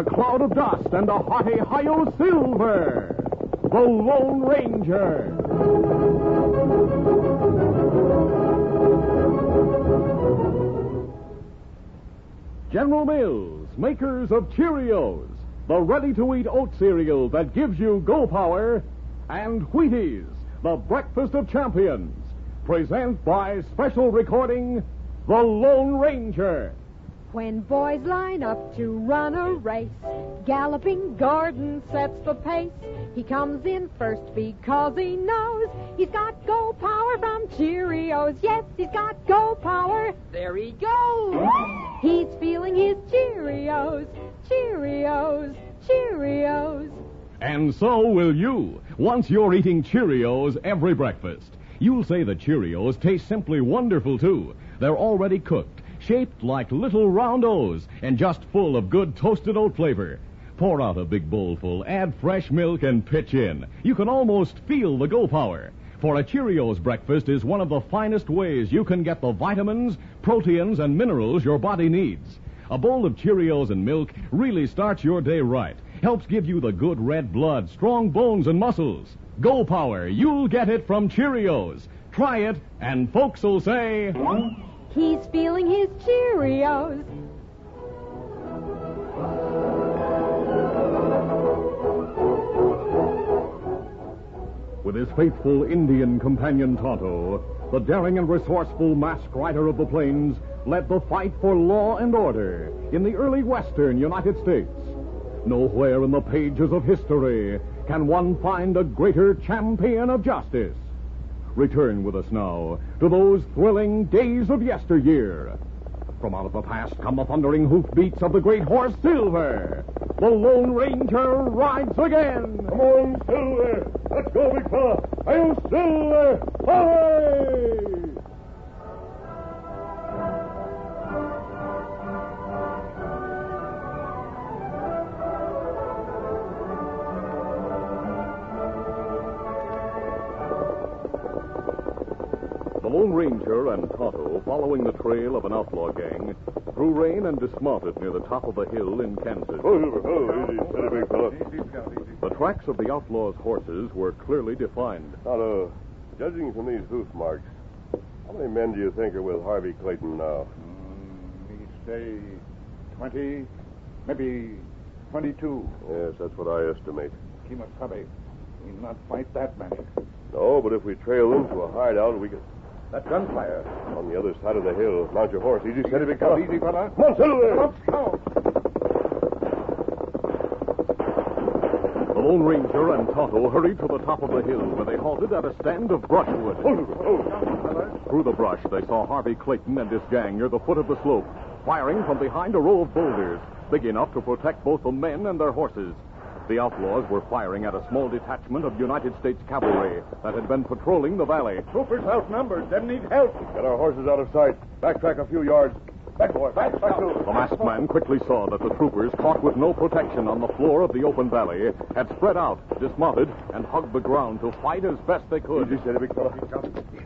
a cloud of dust, and a hearty Hi-Yo Silver. The Lone Ranger. General Mills, makers of Cheerios, the ready-to-eat oat cereal that gives you go power, and Wheaties, the breakfast of champions, present by special recording The Lone Ranger. When boys line up to run a race, galloping Gordon sets the pace. He comes in first because he knows he's got go power from Cheerios. Yes, he's got go power. There he goes. He's feeling his Cheerios, Cheerios, Cheerios. And so will you. Once you're eating Cheerios every breakfast, you'll say the Cheerios taste simply wonderful, too. They're already cooked, shaped like little round O's, and just full of good toasted oat flavor. Pour out a big bowlful, add fresh milk, and pitch in. You can almost feel the go power. For a Cheerios breakfast is one of the finest ways you can get the vitamins, proteins, and minerals your body needs. A bowl of Cheerios and milk really starts your day right. Helps give you the good red blood, strong bones, and muscles. Go Power, you'll get it from Cheerios. Try it, and folks will say, He's feeling his Cheerios. with his faithful Indian companion Tonto, the daring and resourceful masked rider of the plains led the fight for law and order in the early western United States. Nowhere in the pages of history can one find a greater champion of justice. Return with us now to those thrilling days of yesteryear. From out of the past come the thundering hoofbeats of the great horse Silver. The Lone Ranger rides again. Come on, Silver. Let's go, big fella. Hail, Silver. Away! Lone Ranger and Tonto, following the trail of an outlaw gang, drew rein and dismounted near the top of a hill in Kansas. Oh, oh, oh easy, steady, big fella. The tracks of the outlaws' horses were clearly defined. Tonto, judging from these hoof marks, how many men do you think are with Harvey Clayton now? Mm, me say 20, maybe 22. Yes, that's what I estimate. Kemo Sabe. We not fight that many. No, but if we trail them to a hideout, we can. That gunfire. On the other side of the hill. Mount your horse. Easy, steady, big fella. Easy, fella. Come on, Silver. Let's go. The Lone Ranger and Tonto hurried to the top of the hill where they halted at a stand of brushwood. Through the brush, they saw Harvey Clayton and his gang near the foot of the slope, firing from behind a row of boulders, big enough to protect both the men and their horses. The outlaws were firing at a small detachment of United States cavalry that had been patrolling the valley. Troopers outnumbered. Them need help. Get our horses out of sight. Backtrack a few yards. Back, boy. Back, back, The masked man quickly saw that the troopers, caught with no protection on the floor of the open valley, had spread out, dismounted, and hugged the ground to fight as best they could. Easy, steady, big fella.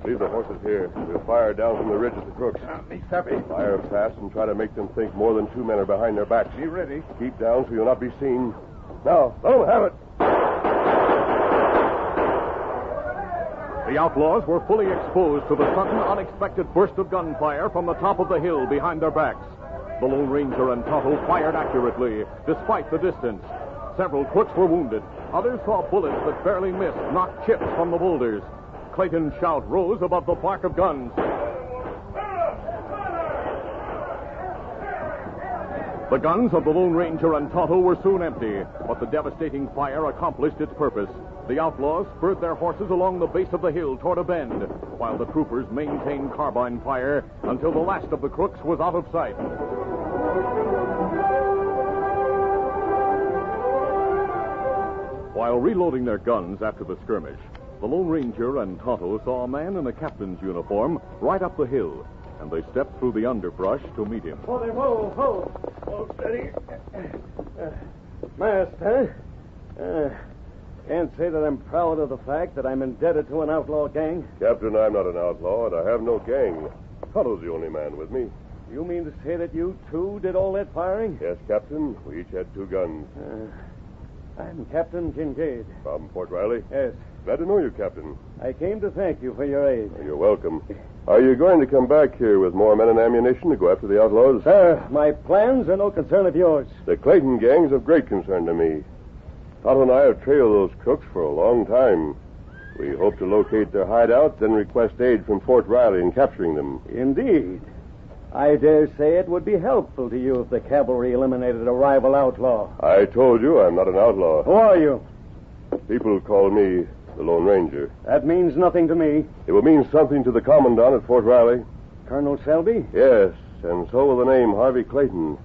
Leave the horses here. We'll fire down from the ridge at the crooks. Ah, me savvy. Fire fast and try to make them think more than two men are behind their backs. Be ready. Keep down so you'll not be seen. Now, let them have it. The outlaws were fully exposed to the sudden, unexpected burst of gunfire from the top of the hill behind their backs. The Lone Ranger and Tonto fired accurately, despite the distance. Several crooks were wounded. Others saw bullets that barely missed knock chips from the boulders. Clayton's shout rose above the bark of guns. The guns of the Lone Ranger and Tonto were soon empty, but the devastating fire accomplished its purpose. The outlaws spurred their horses along the base of the hill toward a bend, while the troopers maintained carbine fire until the last of the crooks was out of sight. While reloading their guns after the skirmish, the Lone Ranger and Tonto saw a man in a captain's uniform right up the hill, and they stepped through the underbrush to meet him. Whoa there, whoa, Whoa, steady. Master, uh, can't say that I'm proud of the fact that I'm indebted to an outlaw gang. Captain, I'm not an outlaw, and I have no gang. Tonto's the only man with me. You mean to say that you, too, did all that firing? Yes, Captain. We each had two guns. Uh, I'm Captain Kincaid. From Fort Riley. Yes. Glad to know you, Captain. I came to thank you for your aid. You're welcome. Are you going to come back here with more men and ammunition to go after the outlaws? Sir, my plans are no concern of yours. The Clayton gang's of great concern to me. Tonto and I have trailed those crooks for a long time. We hope to locate their hideout, then request aid from Fort Riley in capturing them. Indeed. I dare say it would be helpful to you if the cavalry eliminated a rival outlaw. I told you I'm not an outlaw. Who are you? People call me the Lone Ranger. That means nothing to me. It will mean something to the commandant at Fort Riley. Colonel Selby? Yes, and so will the name Harvey Clayton.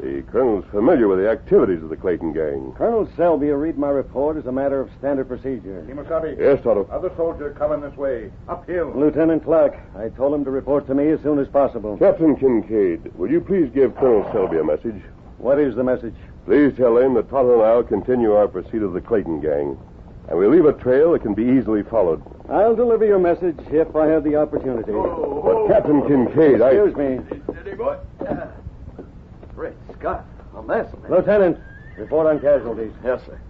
The colonel's familiar with the activities of the Clayton gang. Colonel Selby will read my report as a matter of standard procedure. Kemo Sabe. Yes, Tonto. Other soldier coming this way. Uphill. Lieutenant Clark, I told him to report to me as soon as possible. Captain Kincaid, will you please give Colonel Selby a message? What is the message? Please tell him that Tonto and I will continue our pursuit of the Clayton gang. And we'll leave a trail that can be easily followed. I'll deliver your message if I have the opportunity. But Captain Kincaid, I. Excuse me. Steady, boy. Great Scott. A mess, man. Lieutenant, report on casualties. Yes, sir.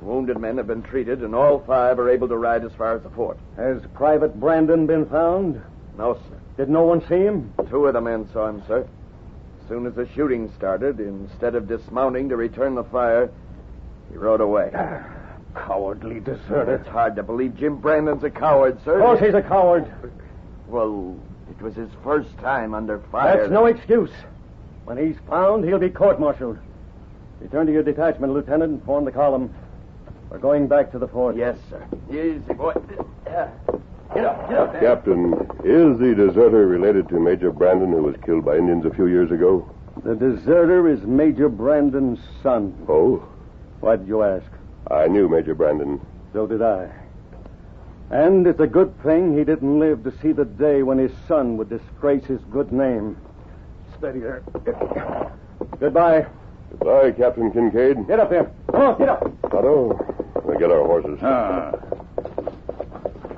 Wounded men have been treated, and all five are able to ride as far as the fort. Has Private Brandon been found? No, sir. Did no one see him? Two of the men saw him, sir. As soon as the shooting started, instead of dismounting to return the fire, he rode away. Cowardly deserter. It's hard to believe Jim Brandon's a coward, sir. Of course he's a coward. Well, it was his first time under fire. That's no excuse. When he's found, he'll be court-martialed. Return to your detachment, Lieutenant, and form the column. We're going back to the fort. Yes, sir. Easy, boy. Get up, get up there. Captain, is the deserter related to Major Brandon, who was killed by Indians a few years ago? The deserter is Major Brandon's son. Oh, Why did you ask? I knew Major Brandon. So did I. And it's a good thing he didn't live to see the day when his son would disgrace his good name. Steady there. Goodbye. Goodbye, Captain Kincaid. Get up there. Come on, get up. Otto, we get our horses. Ah.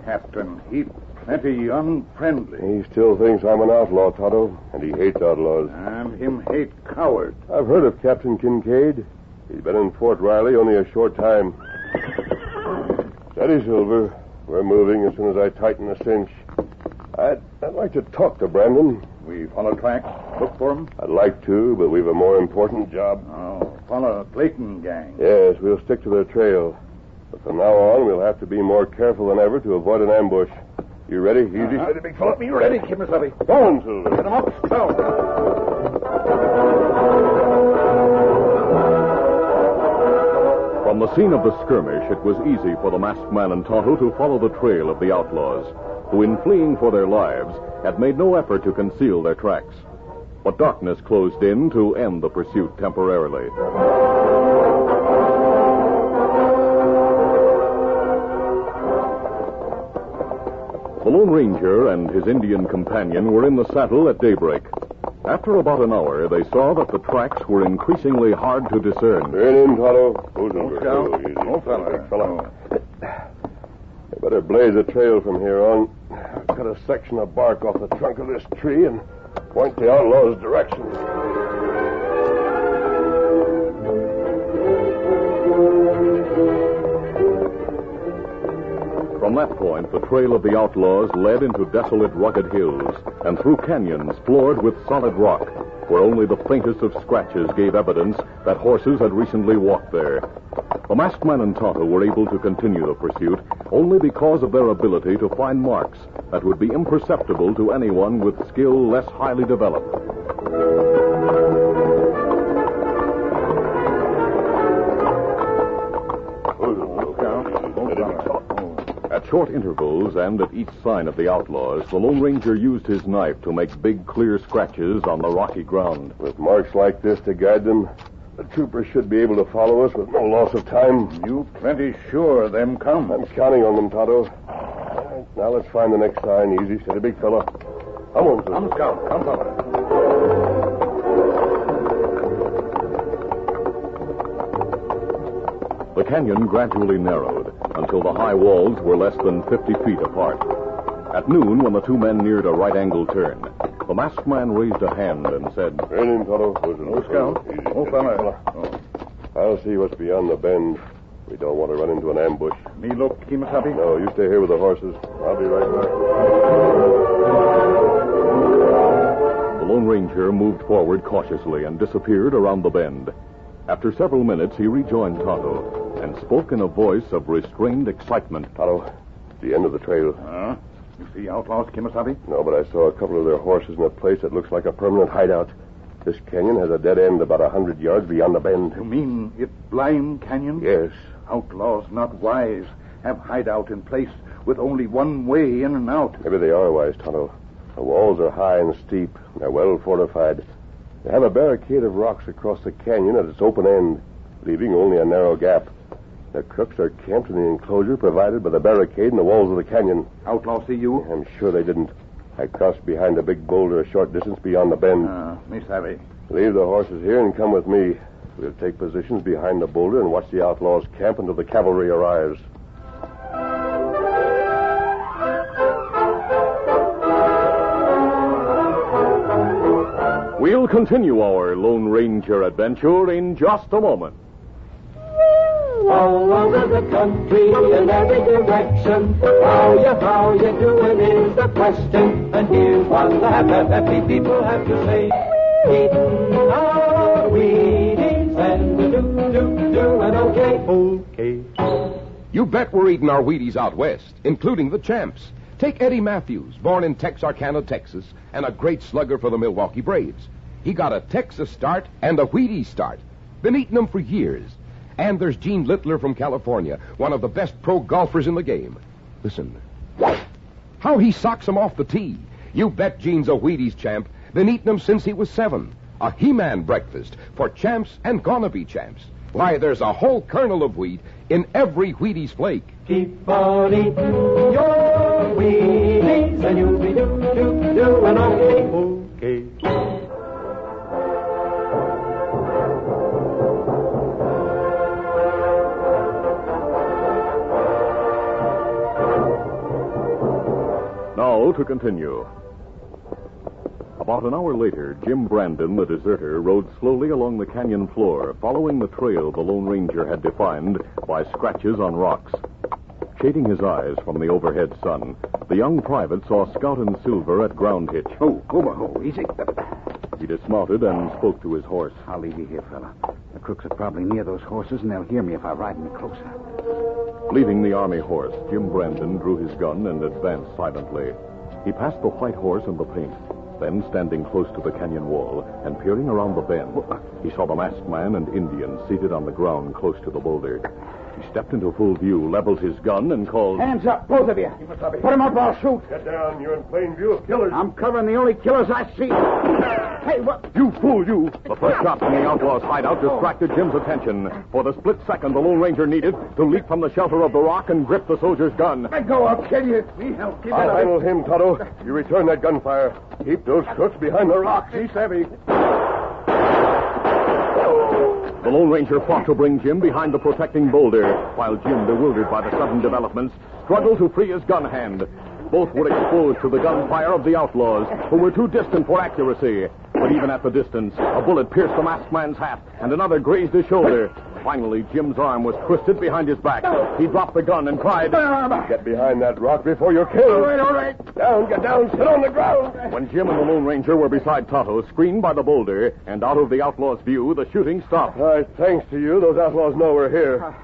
Captain, he plenty unfriendly. He still thinks I'm an outlaw, Tonto, and he hates outlaws. And him hate coward. I've heard of Captain Kincaid. He's been in Fort Riley only a short time. Steady, Silver. We're moving as soon as I tighten the cinch. I'd, I'd like to talk to Brandon. We follow tracks, look for him. I'd like to, but we've a more important job. Oh, follow Clayton gang. Yes, we'll stick to their trail. But from now on, we'll have to be more careful than ever to avoid an ambush. You ready? Easy. Uh-huh. Ready, big fella. Me ready, Kemo Sabe. Go on, Silver. Get him up, scout. From the scene of the skirmish, it was easy for the masked man and Tonto to follow the trail of the outlaws, who, in fleeing for their lives, had made no effort to conceal their tracks. But darkness closed in to end the pursuit temporarily. The Lone Ranger and his Indian companion were in the saddle at daybreak. After about an hour, they saw that the tracks were increasingly hard to discern. Turn in, Tonto. Who's? Scout. Oh, easy. Oh, fella. Big fella. You better blaze a trail from here on. Cut a section of bark off the trunk of this tree and point the outlaw's direction. From that point, the trail of the outlaws led into desolate, rugged hills and through canyons floored with solid rock, where only the faintest of scratches gave evidence that horses had recently walked there. The masked man and Tonto were able to continue the pursuit only because of their ability to find marks that would be imperceptible to anyone with skill less highly developed. Short intervals and at each sign of the outlaws, the Lone Ranger used his knife to make big, clear scratches on the rocky ground. With marks like this to guide them, the troopers should be able to follow us with no loss of time. You plenty sure them come. I'm counting on them, Tonto. Right, now let's find the next sign. Easy, steady, big fella. Come on, Silver. Come, scout. Come. The canyon gradually narrowed until the high walls were less than 50 feet apart. At noon, when the two men neared a right angle turn, The masked man raised a hand and said, him, Tonto. No scout. Oh, fella. Oh. I'll see what's beyond the bend. We don't want to run into an ambush. Me look, Kemo Sabe. No, you stay here with the horses. I'll be right back. The Lone Ranger moved forward cautiously and disappeared around the bend. After several minutes, he rejoined Tonto and spoke in a voice of restrained excitement. Tonto, the end of the trail. Huh? You see outlaws, Kemo Sabe? No, but I saw a couple of their horses in a place that looks like a permanent hideout. This canyon has a dead end about a hundred yards beyond the bend. You mean it blind canyon? Yes. Outlaws not wise have hideout in place with only one way in and out. Maybe they are wise, Tonto. The walls are high and steep, and they're well fortified. They have a barricade of rocks across the canyon at its open end, leaving only a narrow gap. The crooks are camped in the enclosure provided by the barricade and the walls of the canyon. Outlaws see you? I'm sure they didn't. I crossed behind a big boulder a short distance beyond the bend. Ah, me savvy. Leave the horses here and come with me. We'll take positions behind the boulder and watch the outlaws camp until the cavalry arrives. We'll continue our Lone Ranger adventure in just a moment. All over the country in every direction. How you, how you doing is the question. And here's what the happy, happy people have to say. Eating oh, our Wheaties and do, do, do, and okay. Okay. You bet we're eating our Wheaties out west, including the champs. Take Eddie Mathews, born in Texarkana, Texas, and a great slugger for the Milwaukee Braves. He got a Texas start and a Wheaties start. Been eating them for years. And there's Gene Littler from California, one of the best pro golfers in the game. Listen. How he socks 'em off the tee. You bet Gene's a Wheaties champ. Been eating 'em since he was seven. A He-Man breakfast for champs and gonna be champs. Why, there's a whole kernel of wheat in every Wheaties flake. Keep on eating your Wheaties and you'll be do, do, do, and okay. Now to continue. About an hour later, Jim Brandon, the deserter, rode slowly along the canyon floor, following the trail the Lone Ranger had defined by scratches on rocks. Shading his eyes from the overhead sun, the young private saw Scout and Silver at ground hitch. Oh, oh, easy. He dismounted and spoke to his horse. I'll leave you here, fella. The crooks are probably near those horses, and they'll hear me if I ride any closer. Leaving the army horse, Jim Brandon drew his gun and advanced silently. He passed the white horse and the paint. Then, standing close to the canyon wall and peering around the bend, he saw the masked man and Indian seated on the ground close to the boulder. He stepped into full view, leveled his gun, and called. Hands up, both of you. Put him up, I'll shoot. Get down. You're in plain view of killers. I'm covering the only killers I see. Hey, what? You fool, you! The first shot from the outlaw's hideout distracted Jim's attention. For the split second the Lone Ranger needed to leap from the shelter of the rock and grip the soldier's gun. Let go, I'll kill you. Me help. Keep I'll handle him, Tonto. You return that gunfire. Keep those crooks behind the rocks. He's savvy. The Lone Ranger fought to bring Jim behind the protecting boulder, while Jim, bewildered by the sudden developments, struggled to free his gun hand. Both were exposed to the gunfire of the outlaws, who were too distant for accuracy. But even at the distance, a bullet pierced the masked man's hat, and another grazed his shoulder. Finally, Jim's arm was twisted behind his back. He dropped the gun and cried, Get behind that rock before you're killed. All right, all right. Down, get down. Sit on the ground. When Jim and the Lone Ranger were beside Tonto, screened by the boulder, and out of the outlaw's view, the shooting stopped. All right, thanks to you, those outlaws know we're here.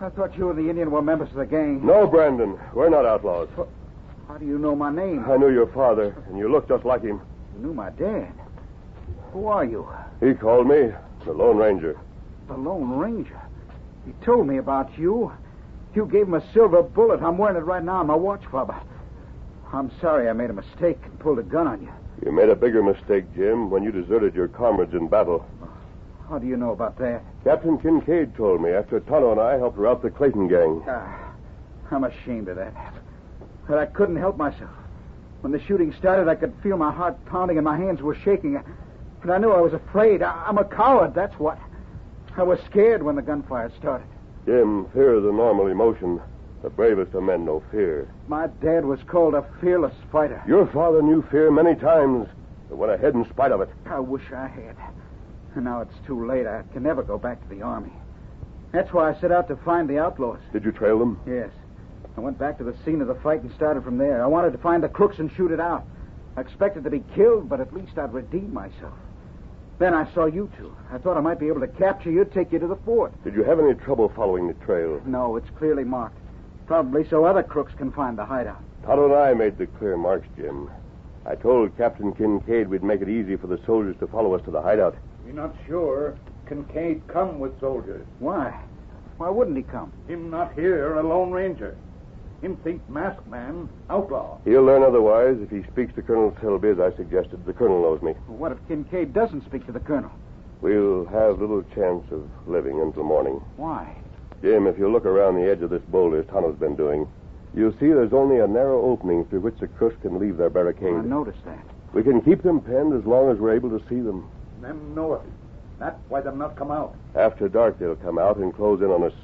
I thought you and the Indian were members of the gang. No, Brandon. We're not outlaws. How do you know my name? I knew your father, and you look just like him. You knew my dad. Who are you? He called me the Lone Ranger. The Lone Ranger. He told me about you. You gave him a silver bullet. I'm wearing it right now on my watch fob. I'm sorry I made a mistake and pulled a gun on you. You made a bigger mistake, Jim, when you deserted your comrades in battle. How do you know about that? Captain Kincaid told me after Tonto and I helped rout the Clayton gang. Ah, I'm ashamed of that. But I couldn't help myself. When the shooting started, I could feel my heart pounding and my hands were shaking. And I knew I was afraid. I- I'm a coward, that's what. I was scared when the gunfire started. Jim, fear is a normal emotion. The bravest of men know fear. My dad was called a fearless fighter. Your father knew fear many times. but went ahead in spite of it. I wish I had. And now it's too late. I can never go back to the army. That's why I set out to find the outlaws. Did you trail them? Yes. I went back to the scene of the fight and started from there. I wanted to find the crooks and shoot it out. I expected to be killed, but at least I'd redeem myself. Then I saw you two. I thought I might be able to capture you, take you to the fort. Did you have any trouble following the trail? No, it's clearly marked. Probably so other crooks can find the hideout. Tonto and I made the clear marks, Jim. I told Captain Kincaid we'd make it easy for the soldiers to follow us to the hideout. We're not sure Kincaid come with soldiers. Why? Why wouldn't he come? Him not here, a lone ranger. Him think masked man, outlaw. He'll learn otherwise if he speaks to Colonel Selby, as I suggested. The colonel knows me. What if Kincaid doesn't speak to the colonel? We'll have little chance of living until morning. Why? Jim, if you look around the edge of this boulder, as Tonto's been doing, you'll see there's only a narrow opening through which the crooks can leave their barricade. I noticed that. We can keep them penned as long as we're able to see them. Them know it. That's why them not come out. After dark, they'll come out and close in on us.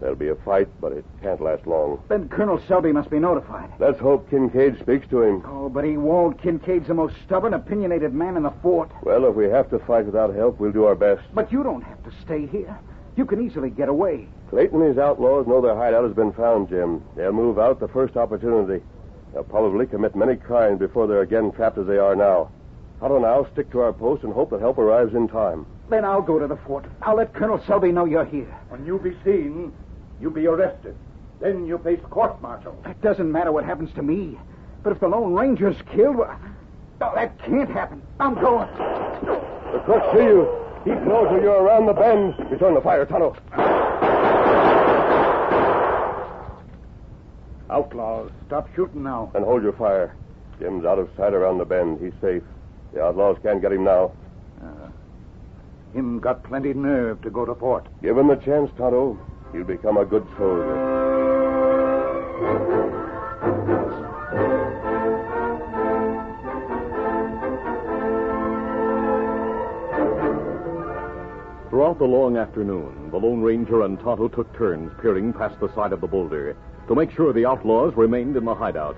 There'll be a fight, but it can't last long. Then Colonel Selby must be notified. Let's hope Kincaid speaks to him. Oh, but he won't. Kincaid's the most stubborn, opinionated man in the fort. Well, if we have to fight without help, we'll do our best. But you don't have to stay here. You can easily get away. Clayton and his outlaws know their hideout has been found, Jim. They'll move out the first opportunity. They'll probably commit many crimes before they're again trapped as they are now. Tonto and I'll stick to our post and hope that help arrives in time. Then I'll go to the fort. I'll let Colonel Selby know you're here. When you be seen, you be arrested. Then you face court martial. It doesn't matter what happens to me. But if the Lone Ranger's killed, well, oh, that can't happen. I'm going. The crooks see you. He knows till you're around the bend. Return the fire, Tonto. Outlaws, stop shooting now. And hold your fire. Jim's out of sight around the bend. He's safe. The outlaws can't get him now. Uh, him got plenty nerve to go to fort. Give him the chance, Tonto. He'll become a good soldier. Throughout the long afternoon, the Lone Ranger and Tonto took turns peering past the side of the boulder to make sure the outlaws remained in the hideout.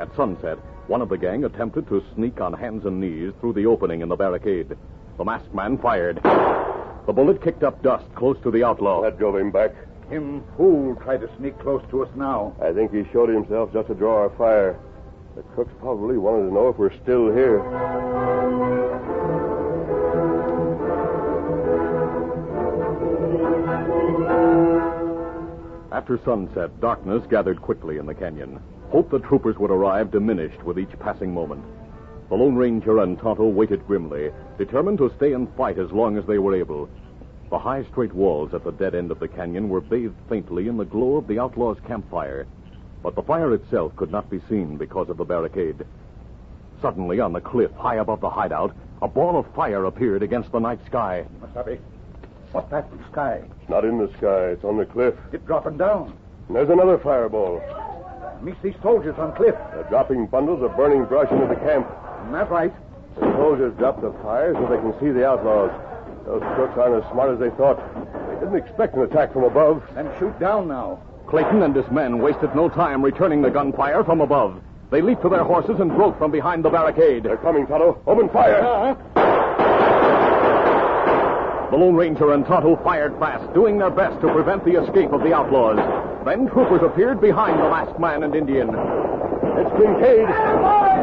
At sunset, one of the gang attempted to sneak on hands and knees through the opening in the barricade. The masked man fired. The bullet kicked up dust close to the outlaw. That drove him back. Him fool tried to sneak close to us now. I think he showed himself just to draw our fire. The crooks probably wanted to know if we're still here. After sunset, darkness gathered quickly in the canyon. Hope the troopers would arrive diminished with each passing moment. The Lone Ranger and Tonto waited grimly, determined to stay and fight as long as they were able. The high, straight walls at the dead end of the canyon were bathed faintly in the glow of the outlaws' campfire, but the fire itself could not be seen because of the barricade. Suddenly, on the cliff high above the hideout, a ball of fire appeared against the night sky. Masabi, what's that in the sky? It's not in the sky. It's on the cliff. It's dropping down. And there's another fireball. Me see soldiers on cliff. They're dropping bundles of burning brush into the camp. Isn't that right? The soldiers dropped the fire so they can see the outlaws. Those crooks aren't as smart as they thought. They didn't expect an attack from above. Then shoot down now. Clayton and his men wasted no time returning the gunfire from above. They leaped to their horses and broke from behind the barricade. They're coming, Tonto. Open fire. Uh-huh. The Lone Ranger and Tonto fired fast, doing their best to prevent the escape of the outlaws. Then troopers appeared behind the masked man and Indian. It's Kincaid.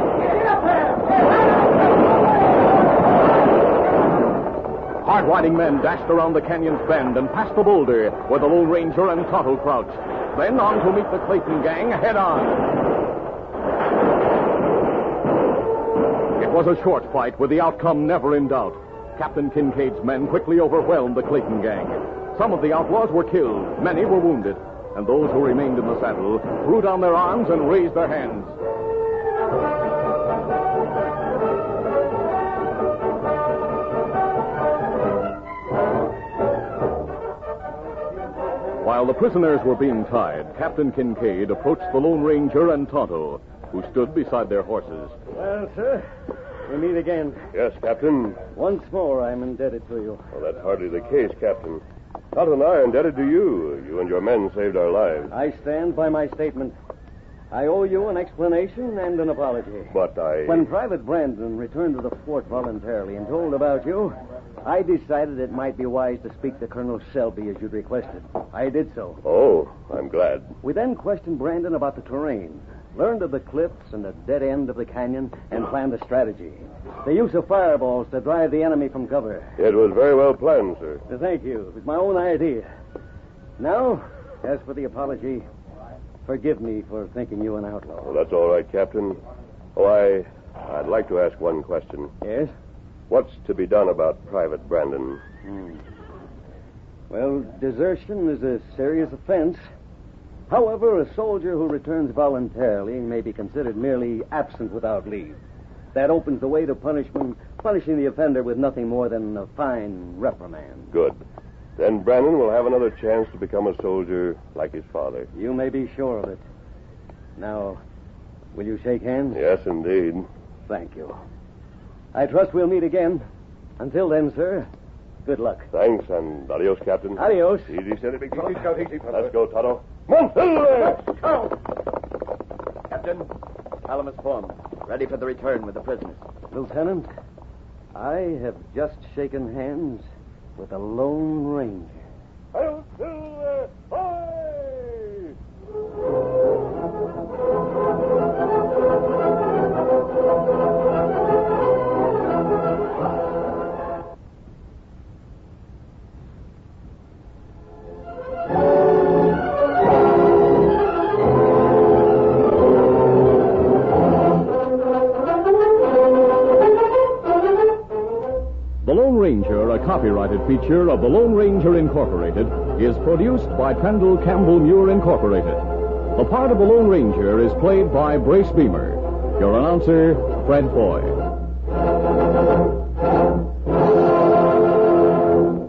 Hard riding men dashed around the canyon's bend and past the boulder where the Lone Ranger and Tonto crouched. Then on to meet the Clayton gang head on. It was a short fight with the outcome never in doubt. Captain Kincaid's men quickly overwhelmed the Clayton gang. Some of the outlaws were killed, many were wounded, and those who remained in the saddle threw down their arms and raised their hands. While the prisoners were being tied, Captain Kincaid approached the Lone Ranger and Tonto, who stood beside their horses. Well, sir, we meet again. Yes, Captain. Once more, I'm indebted to you. Well, that's hardly the case, Captain. Tonto and I are indebted to you. You and your men saved our lives. I stand by my statement. I owe you an explanation and an apology. But I. When Private Brandon returned to the fort voluntarily and told about you, I decided it might be wise to speak to Colonel Selby as you'd requested. I did so. Oh, I'm glad. We then questioned Brandon about the terrain, learned of the cliffs and the dead end of the canyon, and planned a strategy. The use of fireballs to drive the enemy from cover. It was very well planned, sir. Thank you. It was my own idea. Now, as for the apology, forgive me for thinking you an outlaw. Well, that's all right, Captain. Oh, I. I'd like to ask one question. Yes? What's to be done about Private Brandon? Hmm. Well, desertion is a serious offense. However, a soldier who returns voluntarily may be considered merely absent without leave. That opens the way to punishment, punishing the offender with nothing more than a fine reprimand. Good. Then Brandon will have another chance to become a soldier like his father. You may be sure of it. Now, will you shake hands? Yes, indeed. Thank you. I trust we'll meet again. Until then, sir, good luck. Thanks, and adios, Captain. Adios. Easy, steady, big fella. Easy, Scout, easy, fella. Let's go, Tonto. Come! Captain, column is formed. Ready for the return with the prisoners. Lieutenant, I have just shaken hands with a Lone Ranger. Copyrighted feature of the Lone Ranger Incorporated, is produced by Trendle Campbell Muir Incorporated. The part of the Lone Ranger is played by Brace Beemer. Your announcer, Fred Foy.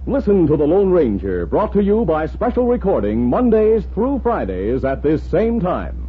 Listen to The Lone Ranger, brought to you by special recording Mondays through Fridays at this same time.